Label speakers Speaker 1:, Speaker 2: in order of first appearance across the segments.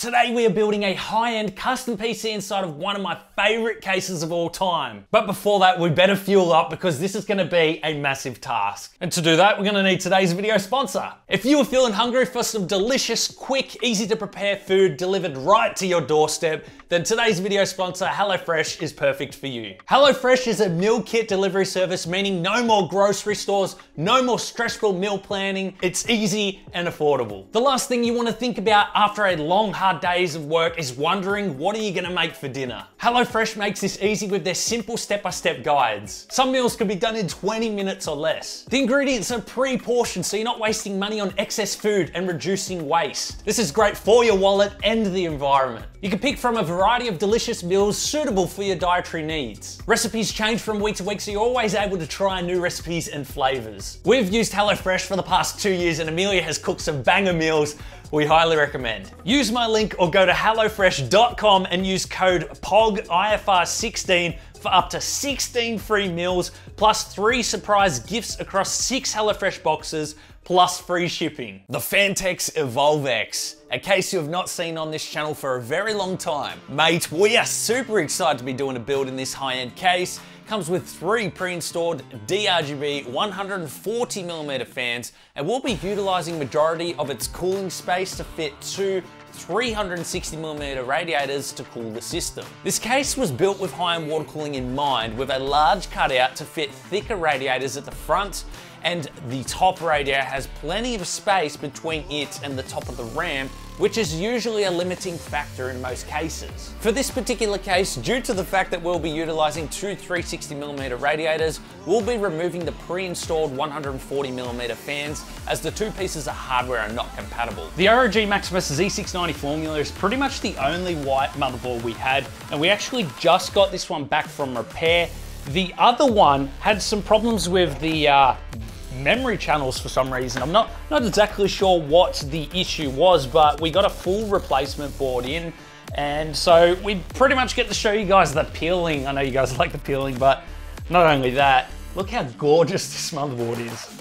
Speaker 1: Today we are building a high-end custom PC inside of one of my favorite cases of all time. But before that, we better fuel up because this is gonna be a massive task. And to do that, we're gonna need today's video sponsor. If you are feeling hungry for some delicious, quick, easy to prepare food delivered right to your doorstep, then today's video sponsor, HelloFresh, is perfect for you. HelloFresh is a meal kit delivery service, meaning no more grocery stores, no more stressful meal planning. It's easy and affordable. The last thing you wanna think about after a long, hard days of work is wondering what are you gonna make for dinner? HelloFresh makes this easy with their simple step-by-step -step guides. Some meals can be done in 20 minutes or less. The ingredients are pre-portioned so you're not wasting money on excess food and reducing waste. This is great for your wallet and the environment. You can pick from a variety of delicious meals suitable for your dietary needs. Recipes change from week to week so you're always able to try new recipes and flavors. We've used HelloFresh for the past two years and Amelia has cooked some banger meals we highly recommend. Use my link or go to HelloFresh.com and use code POGIFR16 for up to 16 free meals, plus three surprise gifts across six HelloFresh boxes, plus free shipping. The Phanteks Evolv X, a case you have not seen on this channel for a very long time. Mate, we are super excited to be doing a build in this high-end case. Comes with three pre-installed DRGB 140mm fans and will be utilizing majority of its cooling space to fit two 360mm radiators to cool the system. This case was built with high-end water cooling in mind with a large cutout to fit thicker radiators at the front and the top radiator has plenty of space between it and the top of the RAM, which is usually a limiting factor in most cases. For this particular case, due to the fact that we'll be utilizing two 360mm radiators, we'll be removing the pre-installed 140mm fans as the two pieces of hardware are not compatible. The ROG Maximus Z690 formula is pretty much the only white motherboard we had, and we actually just got this one back from repair the other one had some problems with the uh, memory channels for some reason. I'm not, not exactly sure what the issue was, but we got a full replacement board in. And so we pretty much get to show you guys the peeling. I know you guys like the peeling, but not only that, look how gorgeous this motherboard is.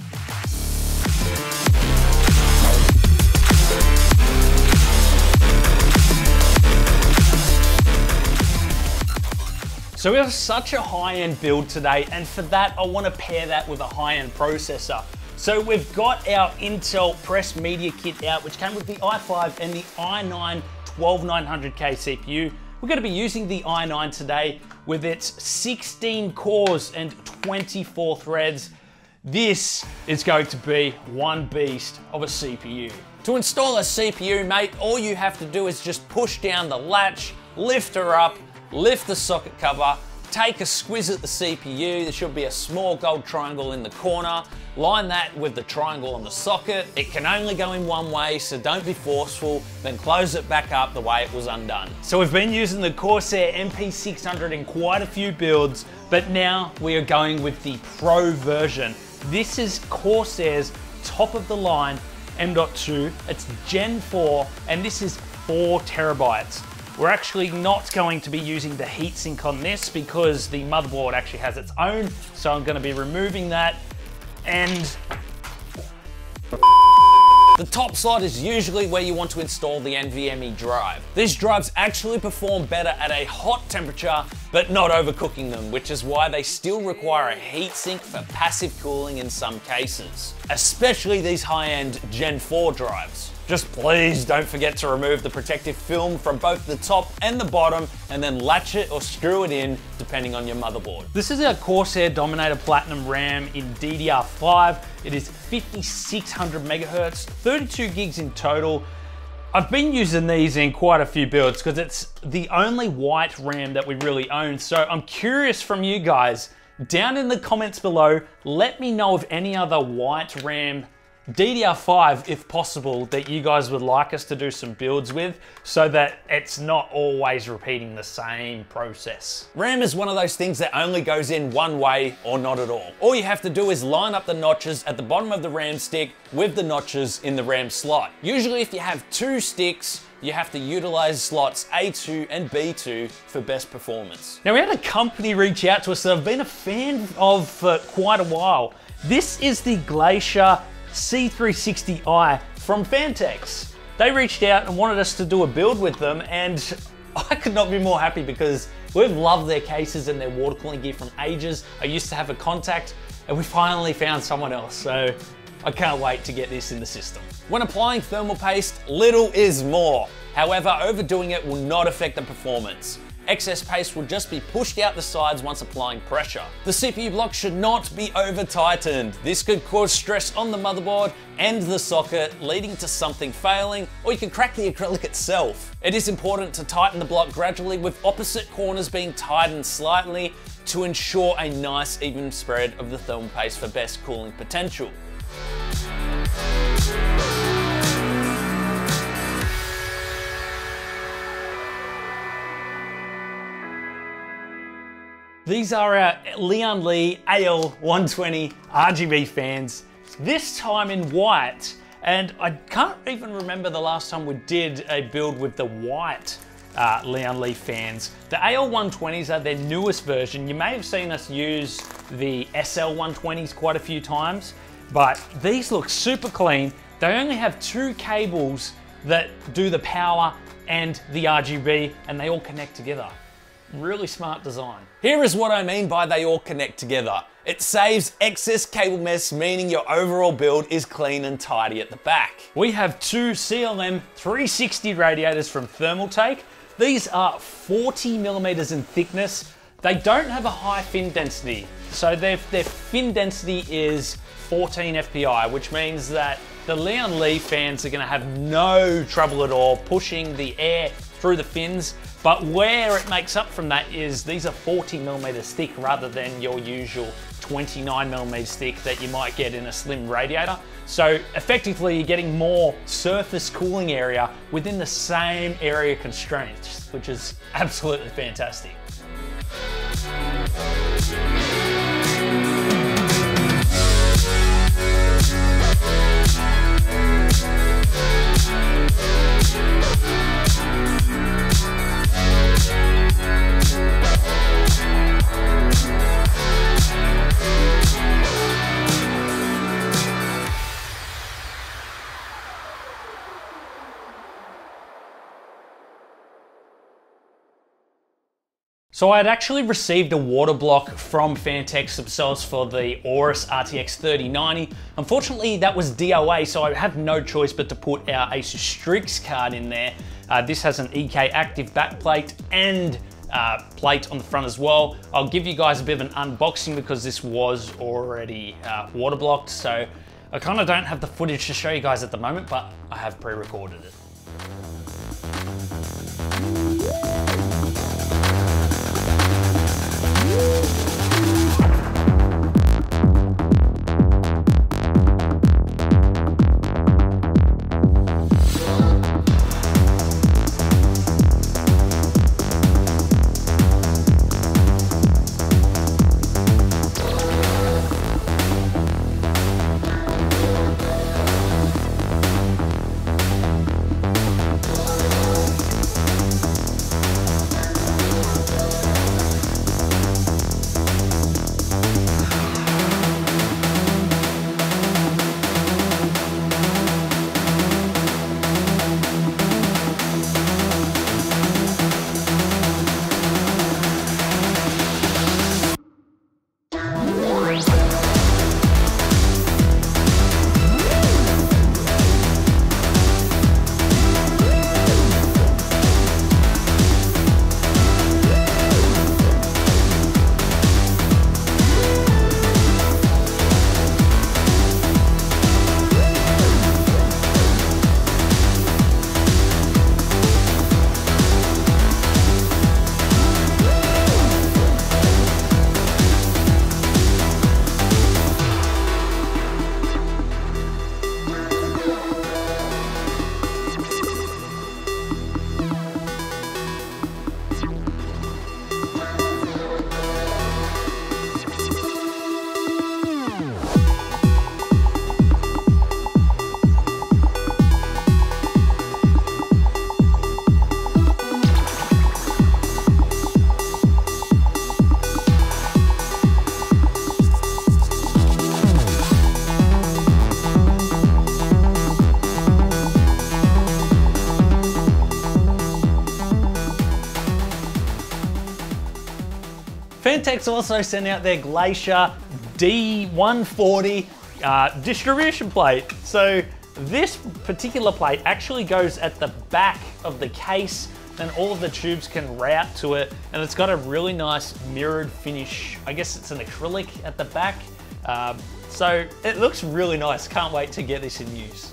Speaker 1: So we have such a high-end build today, and for that, I wanna pair that with a high-end processor. So we've got our Intel Press Media Kit out, which came with the i5 and the i9 12900K CPU. We're gonna be using the i9 today with its 16 cores and 24 threads. This is going to be one beast of a CPU. To install a CPU, mate, all you have to do is just push down the latch, lift her up, lift the socket cover, take a squiz at the CPU, there should be a small gold triangle in the corner, line that with the triangle on the socket. It can only go in one way, so don't be forceful, then close it back up the way it was undone. So we've been using the Corsair MP600 in quite a few builds, but now we are going with the Pro version. This is Corsair's top of the line M.2, it's Gen 4, and this is four terabytes. We're actually not going to be using the heatsink on this because the motherboard actually has its own. So I'm gonna be removing that and the top slot is usually where you want to install the NVMe drive. These drives actually perform better at a hot temperature, but not overcooking them, which is why they still require a heatsink for passive cooling in some cases, especially these high-end Gen 4 drives. Just please don't forget to remove the protective film from both the top and the bottom and then latch it or screw it in depending on your motherboard. This is our Corsair Dominator Platinum RAM in DDR5. It is 5600 megahertz, 32 gigs in total. I've been using these in quite a few builds because it's the only white RAM that we really own. So I'm curious from you guys, down in the comments below, let me know of any other white RAM DDR5, if possible, that you guys would like us to do some builds with so that it's not always repeating the same process. RAM is one of those things that only goes in one way or not at all. All you have to do is line up the notches at the bottom of the RAM stick with the notches in the RAM slot. Usually if you have two sticks, you have to utilize slots A2 and B2 for best performance. Now we had a company reach out to us that I've been a fan of for quite a while. This is the Glacier C360i from Phanteks. they reached out and wanted us to do a build with them and I could not be more happy because we've loved their cases and their water cooling gear from ages. I used to have a contact and we finally found someone else. So I can't wait to get this in the system. When applying thermal paste, little is more. However, overdoing it will not affect the performance. Excess paste will just be pushed out the sides once applying pressure. The CPU block should not be over tightened. This could cause stress on the motherboard and the socket, leading to something failing, or you can crack the acrylic itself. It is important to tighten the block gradually with opposite corners being tightened slightly to ensure a nice even spread of the thermal paste for best cooling potential. These are our Lian Li AL120 RGB fans, this time in white. And I can't even remember the last time we did a build with the white uh, Lian Li fans. The AL120s are their newest version. You may have seen us use the SL120s quite a few times, but these look super clean. They only have two cables that do the power and the RGB, and they all connect together. Really smart design. Here is what I mean by they all connect together. It saves excess cable mess, meaning your overall build is clean and tidy at the back. We have two CLM 360 radiators from Thermaltake. These are 40 millimeters in thickness. They don't have a high fin density. So their, their fin density is 14 FPI, which means that the Lian Li fans are gonna have no trouble at all pushing the air through the fins but where it makes up from that is these are 40 millimeters thick rather than your usual 29 millimeters thick that you might get in a slim radiator. So effectively you're getting more surface cooling area within the same area constraints, which is absolutely fantastic. So I had actually received a water block from Phanteks themselves for the Aorus RTX 3090. Unfortunately, that was DOA, so I have no choice but to put our Asus Strix card in there. Uh, this has an EK active backplate and uh, plate on the front as well. I'll give you guys a bit of an unboxing because this was already uh, water blocked, so I kind of don't have the footage to show you guys at the moment, but I have pre-recorded it. Phanteks also sent out their Glacier D140 uh, distribution plate. So this particular plate actually goes at the back of the case and all of the tubes can route to it and it's got a really nice mirrored finish. I guess it's an acrylic at the back. Um, so it looks really nice. Can't wait to get this in use.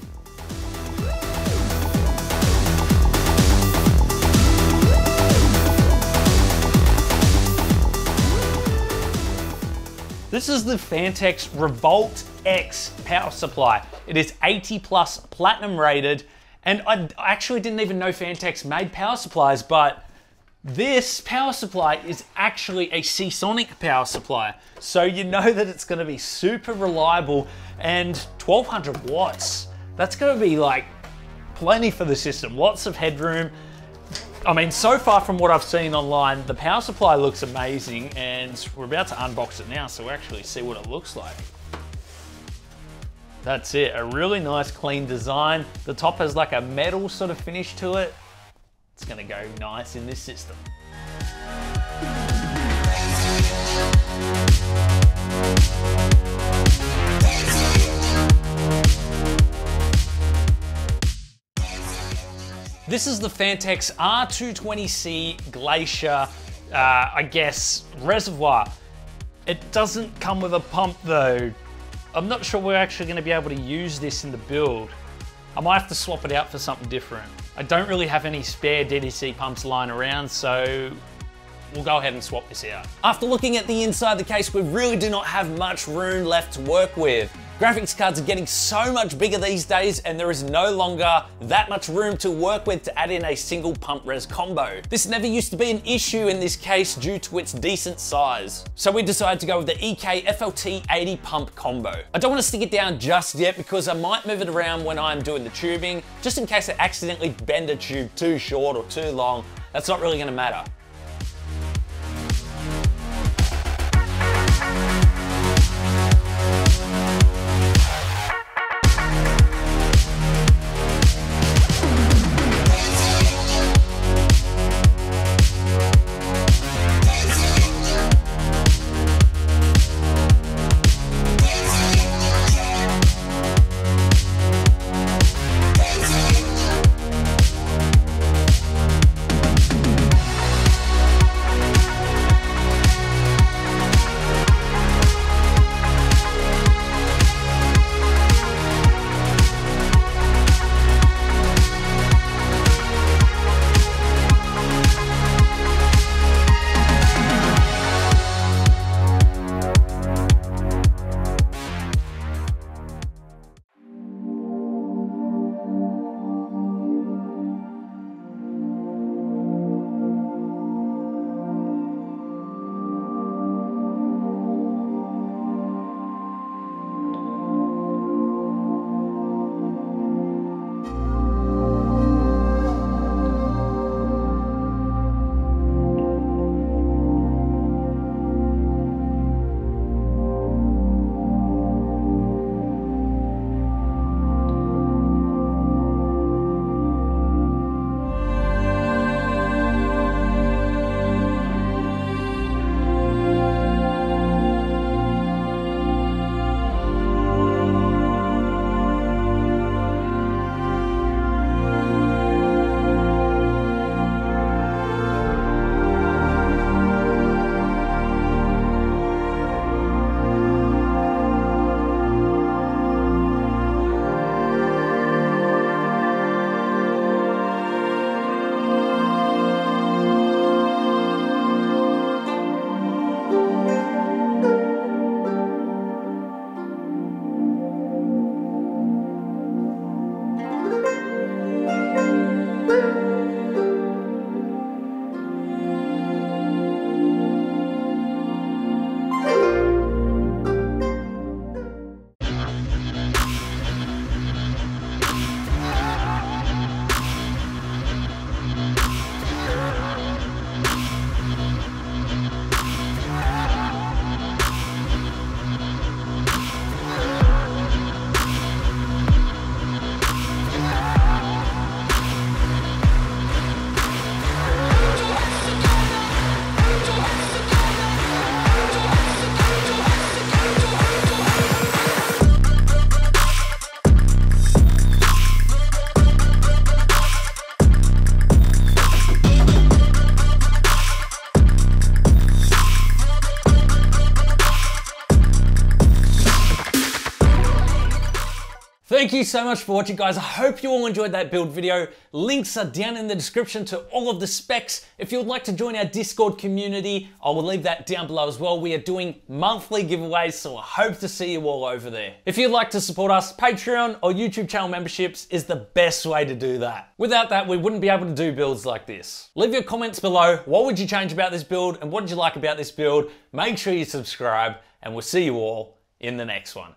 Speaker 1: This is the Phanteks Revolt X power supply. It is 80 plus platinum rated and I actually didn't even know Phanteks made power supplies, but this power supply is actually a Seasonic power supply. So you know that it's gonna be super reliable and 1200 watts. That's gonna be like plenty for the system, lots of headroom. I mean, so far from what I've seen online, the power supply looks amazing and we're about to unbox it now so we actually see what it looks like. That's it, a really nice clean design. The top has like a metal sort of finish to it. It's gonna go nice in this system. This is the Phanteks R220C Glacier, uh, I guess, reservoir. It doesn't come with a pump though. I'm not sure we're actually gonna be able to use this in the build. I might have to swap it out for something different. I don't really have any spare DDC pumps lying around, so we'll go ahead and swap this out. After looking at the inside of the case, we really do not have much room left to work with. Graphics cards are getting so much bigger these days and there is no longer that much room to work with to add in a single pump res combo. This never used to be an issue in this case due to its decent size. So we decided to go with the EK FLT 80 pump combo. I don't want to stick it down just yet because I might move it around when I'm doing the tubing, just in case I accidentally bend a tube too short or too long. That's not really going to matter. you so much for watching guys. I hope you all enjoyed that build video. Links are down in the description to all of the specs. If you would like to join our Discord community, I will leave that down below as well. We are doing monthly giveaways, so I hope to see you all over there. If you'd like to support us, Patreon or YouTube channel memberships is the best way to do that. Without that, we wouldn't be able to do builds like this. Leave your comments below. What would you change about this build and what did you like about this build? Make sure you subscribe and we'll see you all in the next one.